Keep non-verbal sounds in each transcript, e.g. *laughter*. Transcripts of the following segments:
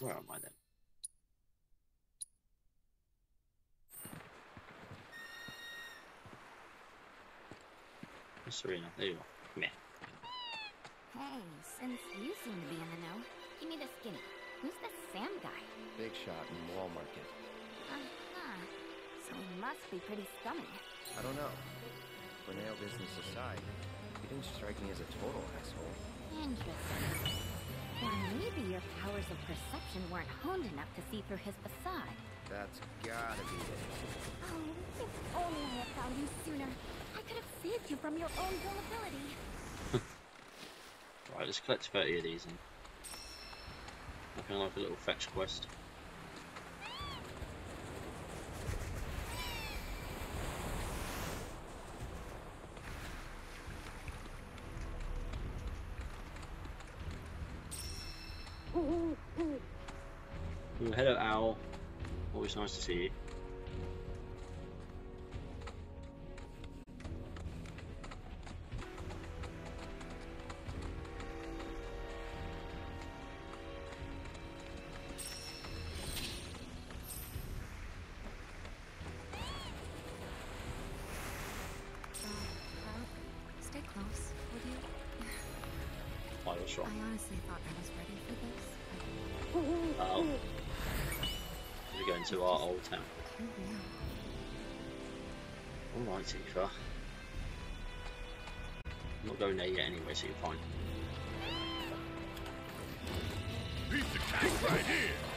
Where am I then? Serena, there you go. Come here. Hey, since you seem to be in the know, give me the skinny. Who's this Sam guy? Big shot in Wall Market. Uh-huh. So he must be pretty scummy. I don't know. Corneo business aside, he didn't strike me as a total asshole. Interesting. Or maybe your powers of perception weren't honed enough to see through his facade. That's gotta be it. Oh, if only I had found you sooner. I could have saved you from your own vulnerability. *laughs* Right, let's collect 30 of these and looking like a little fetch quest. Ooh, hello, Owl. Always nice to see you. Stay close, would you? I was wrong. I honestly thought I was ready for this. but Oh. We're going to our old town. We. Alright, Tifa. I'm not going there yet anyway, so you're fine. Piece of cake right here.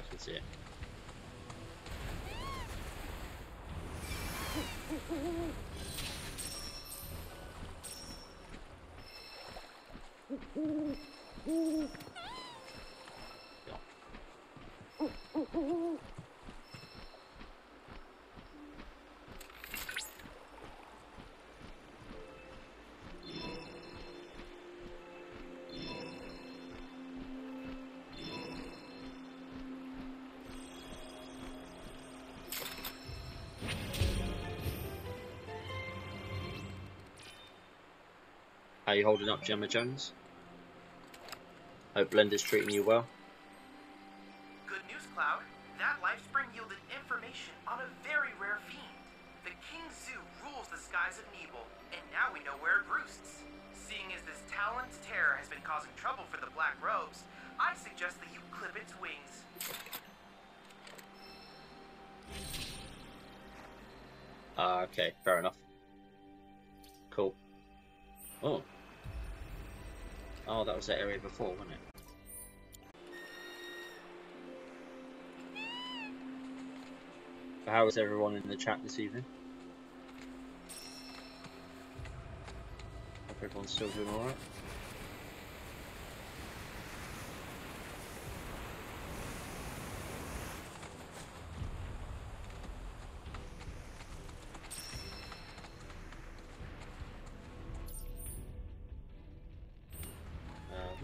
I can see it. Ja. How you holding up, Gemma Jones? Hope Blender's treating you well. Good news, Cloud. That life spring yielded information on a very rare fiend. The King Zoo rules the skies of Nibel, and now we know where it roosts. Seeing as this talon's terror has been causing trouble for the Black Robes, I suggest that you clip its wings. Ah, okay, fair enough. Cool. Oh. Oh, that was that area before, wasn't it? How is everyone in the chat this evening? Hope everyone's still doing alright.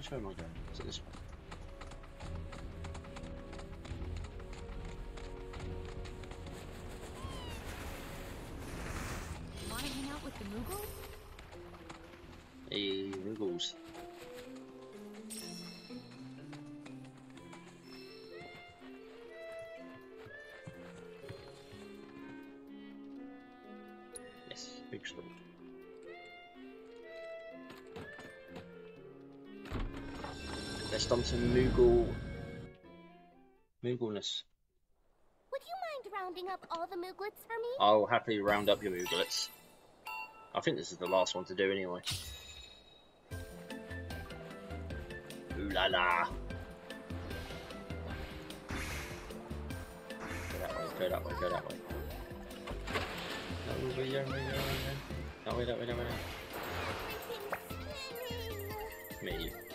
Which way am I going? Is it this one? Wanna hang out with the Moogles? Hey, Wiggles. Yes, big sword. Let's dump some Moogle. Moogleness. Would you mind rounding up all the Mooglets for me? I'll happily round up your Mooglets. I think this is the last one to do anyway. Ooh la la. Go that way, go that way, go that way. Over here, over here, over here. That way, that way, that way. Me.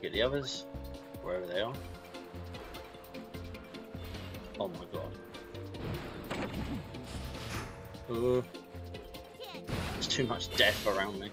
Go get the others, wherever they are. Oh my god. There's too much death around me.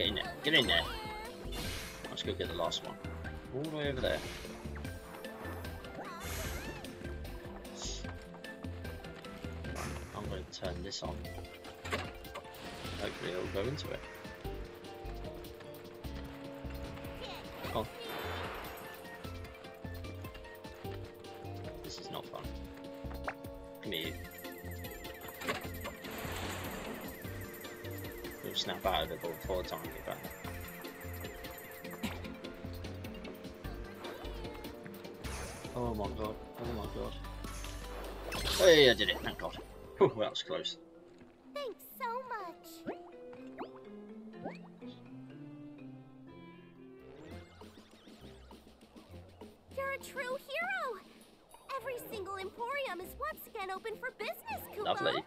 Get in there, get in there. Let's go get the last one. All the way over there. I'm going to turn this on. Hopefully it'll go into it. Out of it before the time we get back. Oh my god, oh my god. Hey, I did it, thank god. Whew, that was close. Thanks so much. You're a true hero. Every single Emporium is once again open for business, Kupo. Lovely.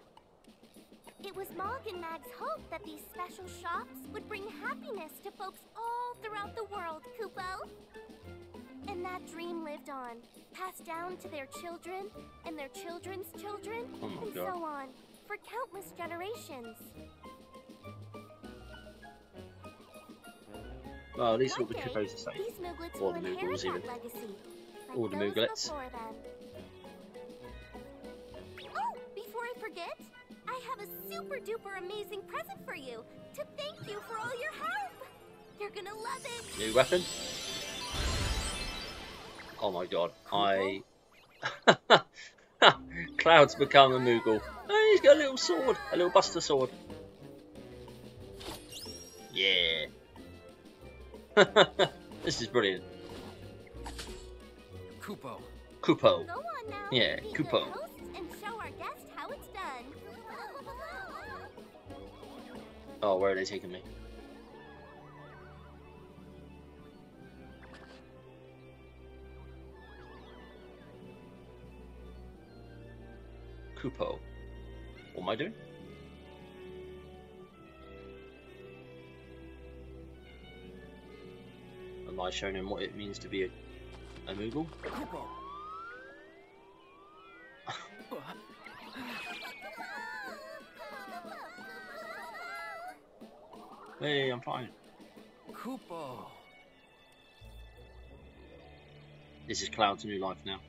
It was Mog and Mag's hope that these special shops would bring happiness to folks all throughout the world, Kupo. And that dream lived on, passed down to their children and their children's children, Oh and God. so on, for countless generations. Well, at least all the Kuppos are safe. These Mooglets Or will the that even. legacy. Like Or the Mooglets. Super duper amazing present for you to thank you for all your help. You're gonna love it. New weapon? Oh my god, I... *laughs* Cloud's become a Moogle. Oh, he's got a little sword, a little Buster sword. Yeah. *laughs* this is brilliant. Kupo. Kupo. Go on now. Yeah, be Kupo. Oh, where are they taking me? Kupo. What am I doing? Am I showing him what it means to be a, a Moogle? Hey, I'm fine. Kupo. This is Cloud's new life now.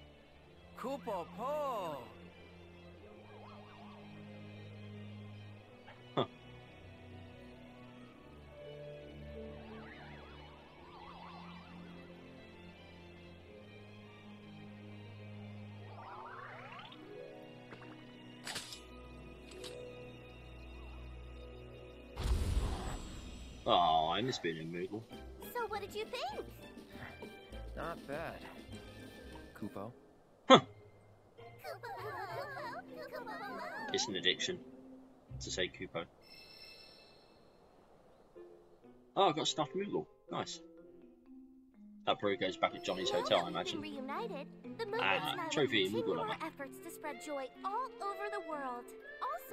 Kupo po. Oh, I miss being a Moogle. So what did you think? Not bad. Kupo. It's an addiction to say Kupo. Oh, I got a stuffed Moogle. Nice. That probably goes back at Johnny's Now hotel, I imagine. Reunited, the Mooglets Ah, and trophy continue Moogle efforts to spread joy all over the world.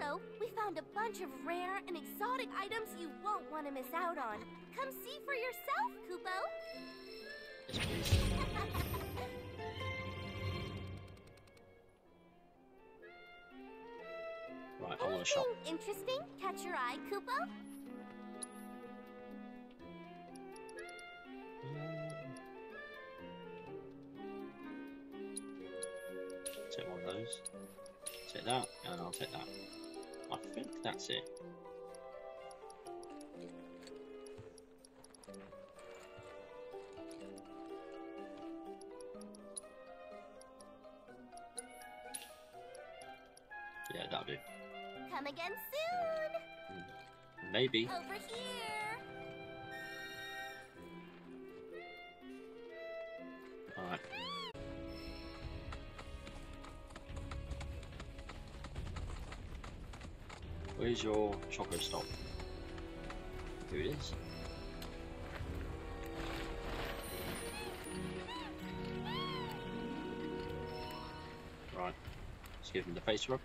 Also, we found a bunch of rare and exotic items you won't want to miss out on. Come see for yourself, please. *laughs* Right, I want to shop. Interesting catch your eye, Kupo? Take one of those. Take that, and I'll take that. I think that's it. Yeah, that'll do. Come again soon. Maybe. Over here. Where's your choco stop? Here it is. Right. Let's give him the face rub.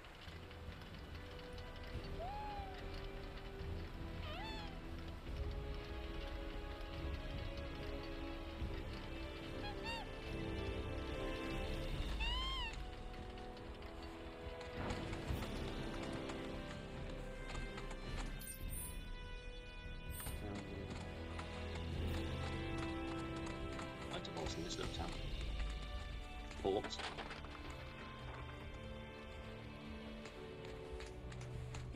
Port.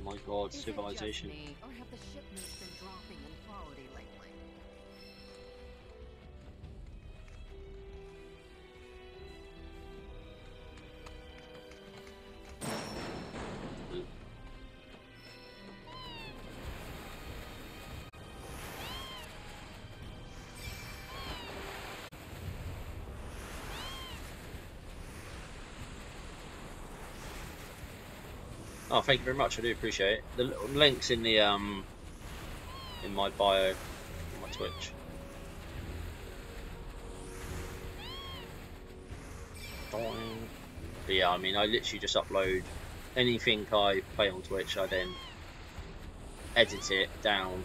My god, civilization. Oh, thank you very much. I do appreciate it. The links in the um in my bio on my Twitch. But yeah, I mean, I literally just upload anything I play on Twitch. I then edit it down,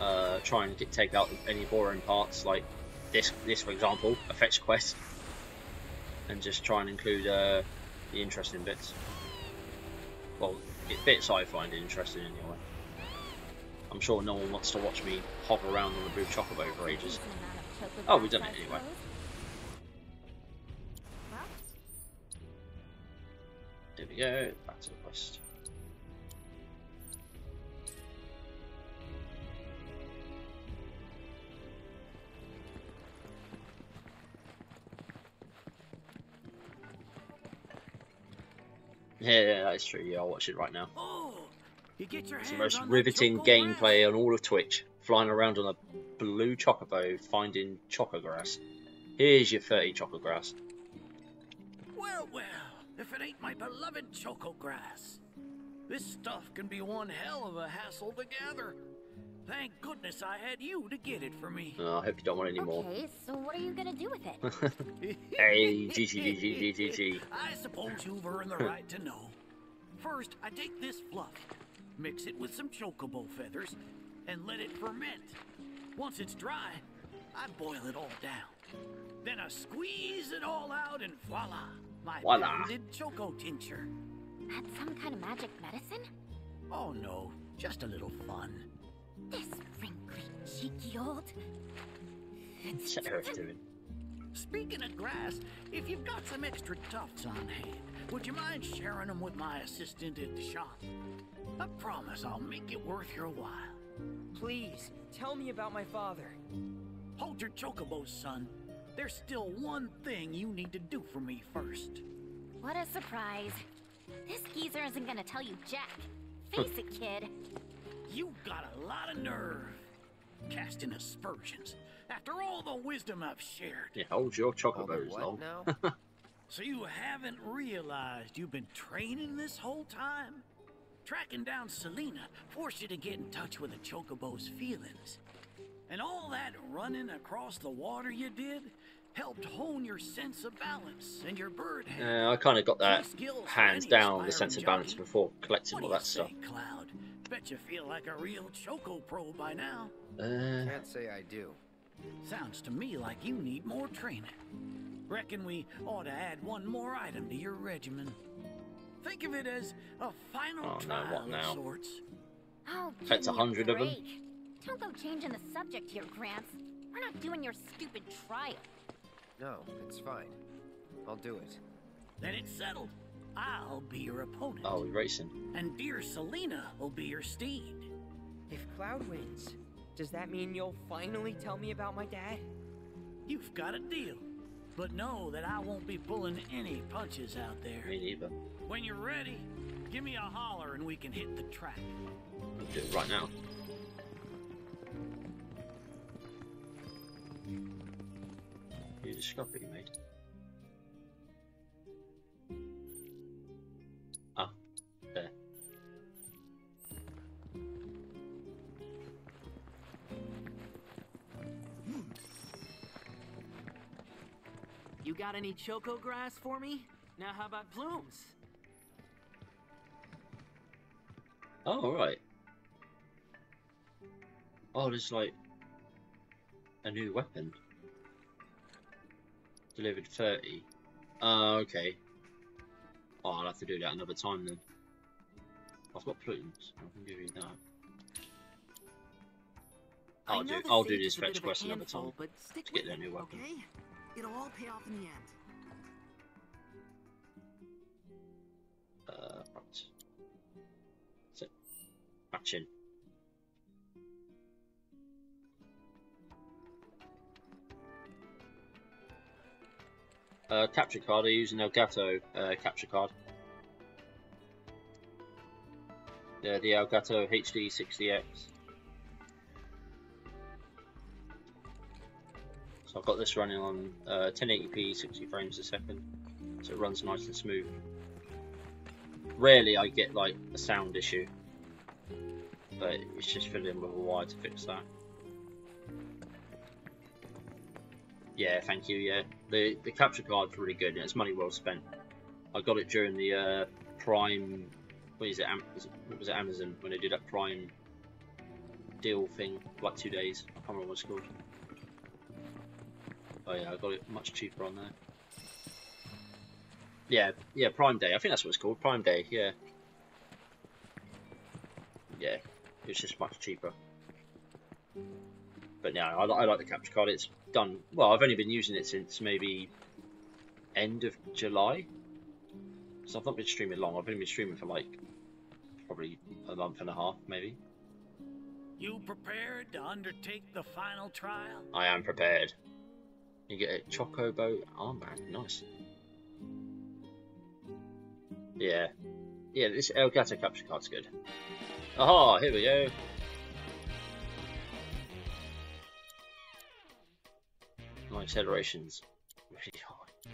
uh, try and take out any boring parts, like this, this for example, a fetch quest, and just try and include uh, the interesting bits. Well, it bits I find interesting anyway. I'm sure no one wants to watch me hover around on a blue chocobo for ages. Oh, we've done it anyway. There we go, back to the quest. Yeah, yeah, that's true. Yeah, I'll watch it right now. Oh, you get your It's the most riveting gameplay on all of Twitch. Flying around on a blue chocobo, finding choco grass. Here's your 30 choco grass. Well, well, if it ain't my beloved choco grass. This stuff can be one hell of a hassle to gather. Thank goodness I had you to get it for me. Oh, I hope you don't want any more. okay, so what are you gonna do with it? *laughs* hey, GGGGGG. *laughs* I suppose you've earned the right to know. First, I take this fluff, mix it with some chocobo feathers, and let it ferment. Once it's dry, I boil it all down. Then I squeeze it all out, and voila, my Voila. patented choco tincture. That's some kind of magic medicine? Oh no, just a little fun. This wrinkly, cheeky old. What's Eric doing? Speaking of grass, if you've got some extra tufts on hand, would you mind sharing them with my assistant at the shop? I promise I'll make it worth your while. Please, tell me about my father. Hold your chocobos, son. There's still one thing you need to do for me first. What a surprise. This geezer isn't gonna tell you jack. Face it, kid. You got a lot of nerve. Casting aspersions. After all the wisdom I've shared. Yeah, hold your All the chocobos, what lol. now? *laughs* So you haven't realized you've been training this whole time? Tracking down Selena forced you to get in touch with the Chocobo's feelings. And all that running across the water you did helped hone your sense of balance and your bird hand. Uh, I kind of got that Key skills for hands down, the sense of balance before collecting all do you that stuff. Cloud? Bet you feel like a real Choco Pro by now. Uh, Can't say I do. Sounds to me like you need more training. Reckon we ought to add one more item to your regimen. Think of it as a final Oh, no, trial what now? of sorts. Oh, That's a me hundred of 'em? break. Don't go changing the subject here, Gramps. We're not doing your stupid trial. No, it's fine. I'll do it. Then it's settled. I'll be your opponent. Oh, we're racing. And dear Selena will be your steed. If Cloud wins, does that mean you'll finally tell me about my dad? You've got a deal. But know that I won't be pulling any punches out there. Me neither. When you're ready, give me a holler and we can hit the track. We'll do it right now. You discovery you made. Got any choco grass for me? Now how about plumes? Oh, alright. Oh, there's like a new weapon. Delivered 30. Oh, okay. Oh, I'll have to do that another time then. I've got plumes. I can give you that. I'll do I'll do this fetch quest another time. To get their new weapon. Okay? It'll all pay off in the end. Uh, right. It. Matching. Uh, capture card, I use an Elgato uh, capture card. Yeah, the Elgato HD60X. I've got this running on uh, 1080p 60 frames a second, so it runs nice and smooth. Rarely I get like a sound issue, but it's just fiddling with a wire to fix that. Yeah, thank you. Yeah, the the capture card's really good and it's money well spent. I got it during the uh, Prime. What is it? Am- was it? Was it? Amazon when they did that Prime deal thing like two days. I can't remember what it's called. Oh yeah, I got it much cheaper on there. Yeah, yeah, Prime Day. I think that's what it's called. Prime Day. Yeah. Yeah, it's just much cheaper. But yeah, I, I like the capture card. It's done well. I've only been using it since maybe end of July, so I've not been streaming long. I've only been streaming for like probably a month and a half, maybe. You prepared to undertake the final trial? I am prepared. You get a Chocobo armband. Oh, nice. Yeah. Yeah, this Elgato capture card's good. Aha, here we go. My acceleration's really high.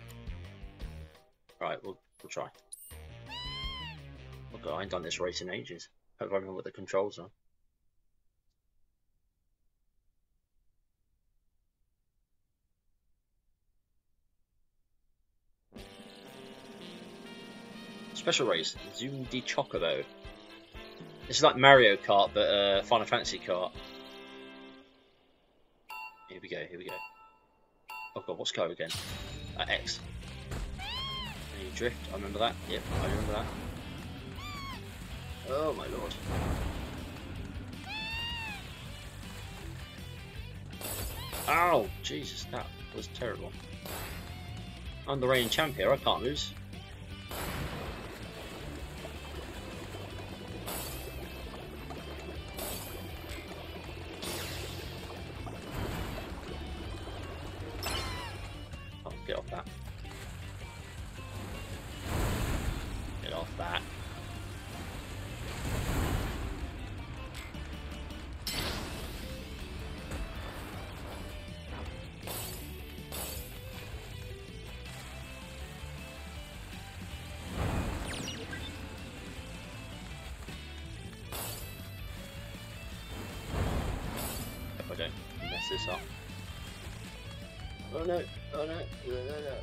Right, we'll, we'll try. Oh god, I ain't done this race in ages. Hope I remember what the controls are. Special race, Zoom di Chocobo. is like Mario Kart, but uh, Final Fantasy Kart. Here we go, here we go. Oh god, what's go again? Uh, X. You drift, I remember that. Yep, I remember that. Oh my lord. Ow! Jesus, that was terrible. I'm the reigning champ here, I can't lose. Oh no, oh no, no, no, no.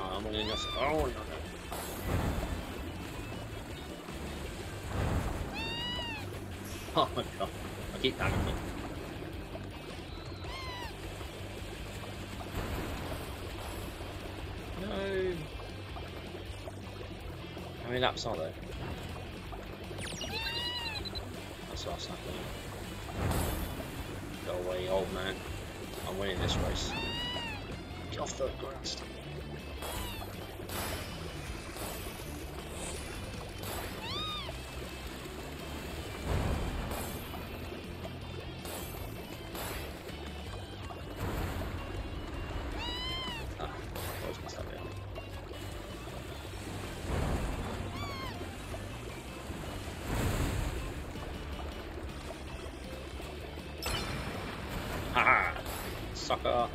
Oh, I'm winning this. Oh, no, no. *laughs* Oh my god, I keep panicking. No. How many laps are there? That's last lap. Go away, old man. I'm winning this race. Get off the grass. Sucker!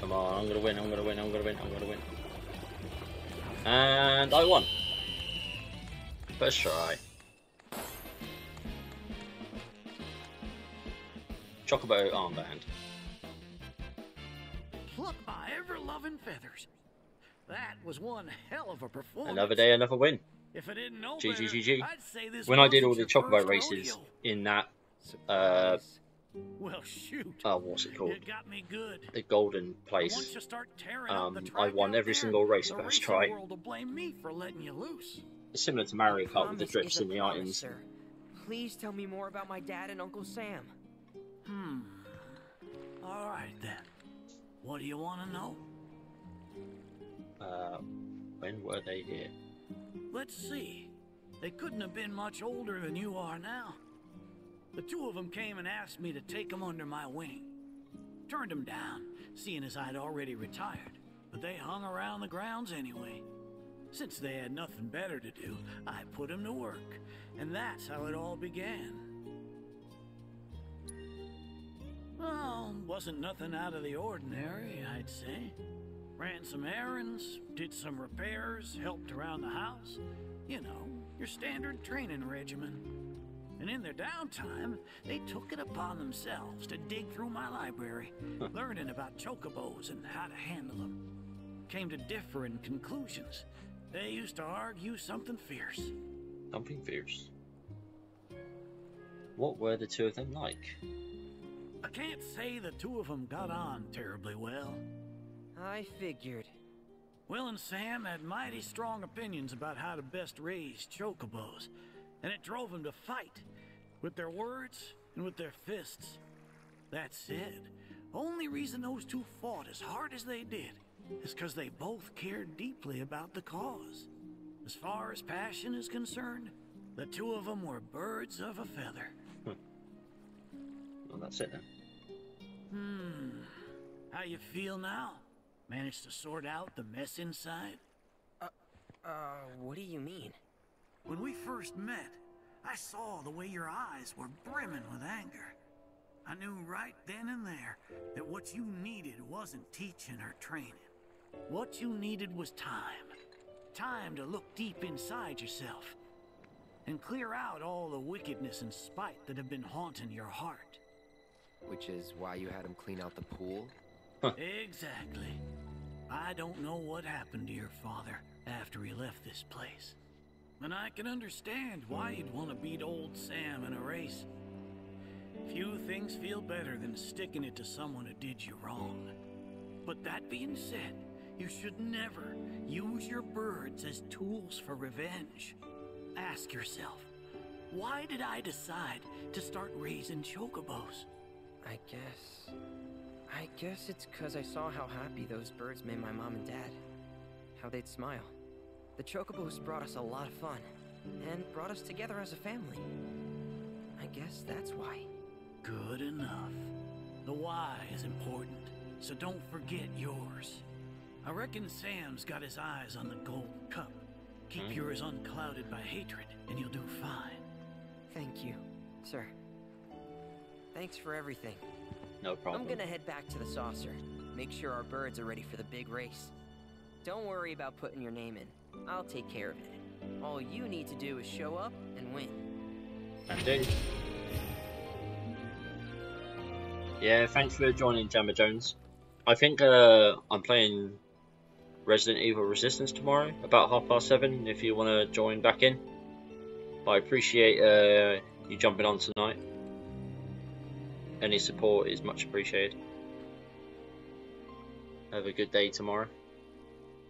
Come on, I'm gonna win, I'm gonna win, I'm gonna win, I'm gonna win. And I won! First try. Chocobo armband. Pluck my ever-loving feathers. That was one hell of a performance. Another day, another win. If I didn't know GG, better, GG. I'd say this When I did all the Chocobo races rodeo. in that, uh. Well, shoot. oh, what's it called? You got me good. The Golden Place. you start tearing the Um, I won every there, single race the first racing try. world blame me for letting you loose. It's similar to Mario Kart with the Promise drips is and the promise, items. Sir. Please tell me more about my dad and Uncle Sam. Hmm. All right then. What do you want to know? Uh, when were they here? Let's see. They couldn't have been much older than you are now. The two of them came and asked me to take them under my wing. Turned them down, seeing as I'd already retired, but they hung around the grounds anyway. Since they had nothing better to do, I put them to work, and that's how it all began. Well, wasn't nothing out of the ordinary, I'd say. Ran some errands, did some repairs, helped around the house. You know, your standard training regimen. And in their downtime, they took it upon themselves to dig through my library, *laughs* learning about chocobos and how to handle them. Came to differing conclusions. They used to argue something fierce. Something fierce. What were the two of them like? I can't say the two of them got on terribly well. I figured. Will and Sam had mighty strong opinions about how to best raise chocobos, and it drove them to fight, with their words and with their fists. That said, only reason those two fought as hard as they did is because they both cared deeply about the cause. As far as passion is concerned, the two of them were birds of a feather. Well, that's it then. Hmm. How you feel now? Managed to sort out the mess inside? Uh, what do you mean? When we first met, I saw the way your eyes were brimming with anger. I knew right then and there that what you needed wasn't teaching or training. What you needed was time. Time to look deep inside yourself and clear out all the wickedness and spite that have been haunting your heart. Which is why you had him clean out the pool? Exactly. I don't know what happened to your father after he left this place. And I can understand why you'd want to beat old Sam in a race. Few things feel better than sticking it to someone who did you wrong. But that being said, you should never use your birds as tools for revenge. Ask yourself, why did I decide to start raising chocobos? I guess. I guess it's because I saw how happy those birds made my mom and dad. How they'd smile. The chocobos brought us a lot of fun, and brought us together as a family. I guess that's why. Good enough. The why is important, so don't forget yours. I reckon Sam's got his eyes on the gold cup. Keep Hmm. yours unclouded by hatred, and you'll do fine. Thank you, sir. Thanks for everything. No problem. I'm gonna head back to the saucer. Make sure our birds are ready for the big race. Don't worry about putting your name in. I'll take care of it. All you need to do is show up and win. Do. Yeah, thanks for joining Jammer Jones. I think uh, I'm playing Resident Evil Resistance tomorrow, about half past seven, if you want to join back in. But I appreciate uh, you jumping on tonight. Any support is much appreciated. Have a good day tomorrow.